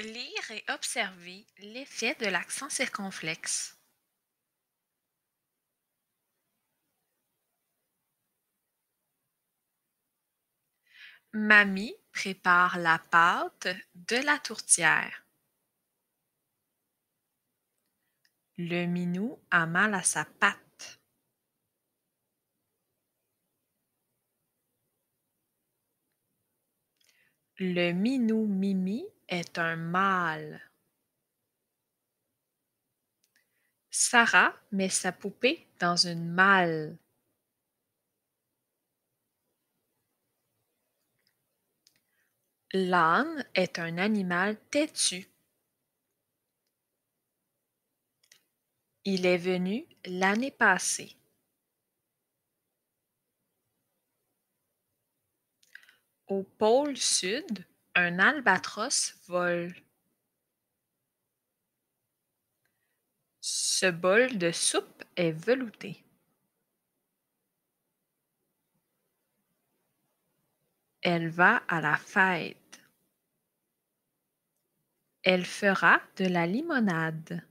Lire et observer l'effet de l'accent circonflexe. Mamie prépare la pâte de la tourtière. Le minou a mal à sa patte. Le minou Mimi est un mâle. Sarah met sa poupée dans une malle. L'âne est un animal têtu. Il est venu l'année passée. Au pôle sud, un albatros vole. Ce bol de soupe est velouté. Elle va à la fête. Elle fera de la limonade.